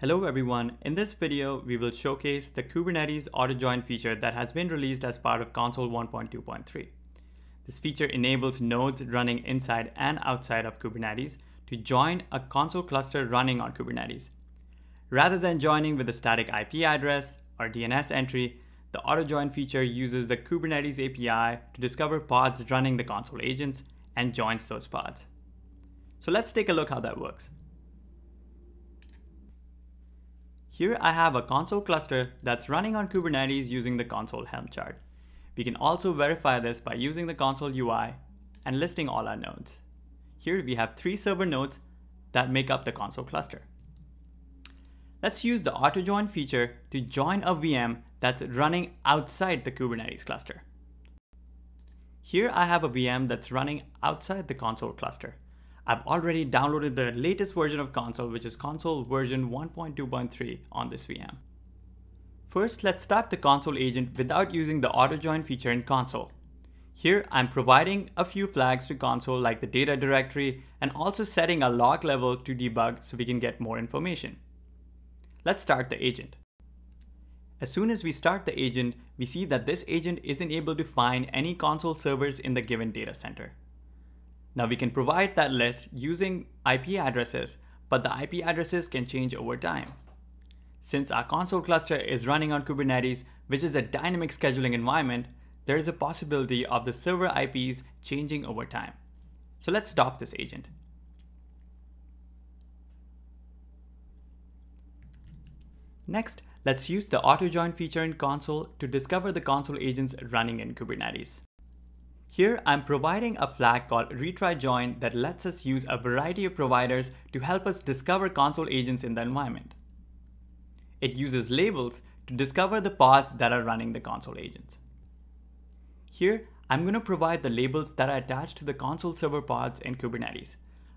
Hello everyone, in this video we will showcase the Kubernetes auto join feature that has been released as part of Consul 1.2.3. This feature enables nodes running inside and outside of Kubernetes to join a Consul cluster running on Kubernetes. Rather than joining with a static IP address or DNS entry, the auto join feature uses the Kubernetes API to discover pods running the Consul agents and joins those pods. So let's take a look how that works. Here I have a Consul cluster that's running on Kubernetes using the Consul Helm chart. We can also verify this by using the Consul UI and listing all our nodes. Here we have three server nodes that make up the Consul cluster. Let's use the auto join feature to join a VM that's running outside the Kubernetes cluster. Here I have a VM that's running outside the Consul cluster. I've already downloaded the latest version of Consul, which is Consul version 1.2.3 on this VM. First, let's start the Consul agent without using the auto join feature in Consul. Here, I'm providing a few flags to Consul like the data directory and also setting a log level to debug so we can get more information. Let's start the agent. As soon as we start the agent, we see that this agent isn't able to find any Consul servers in the given data center. Now we can provide that list using IP addresses, but the IP addresses can change over time. Since our Consul cluster is running on Kubernetes, which is a dynamic scheduling environment, there is a possibility of the server IPs changing over time. So let's stop this agent. Next, let's use the auto join feature in Consul to discover the Consul agents running in Kubernetes. Here I'm providing a flag called retry join that lets us use a variety of providers to help us discover Consul agents in the environment. It uses labels to discover the pods that are running the Consul agents. Here, I'm going to provide the labels that are attached to the Consul server pods in Kubernetes.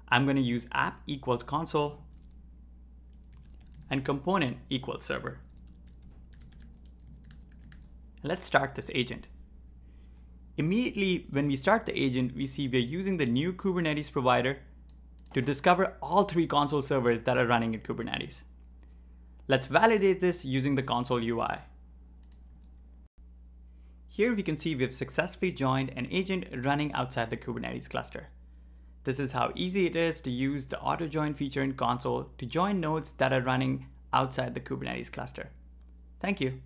I'm going to use app equals Consul and component equals server. Let's start this agent. Immediately when we start the agent, we see we're using the new Kubernetes provider to discover all three Consul servers that are running in Kubernetes. Let's validate this using the Consul UI. Here we can see we've successfully joined an agent running outside the Kubernetes cluster. This is how easy it is to use the auto join feature in Consul to join nodes that are running outside the Kubernetes cluster. Thank you.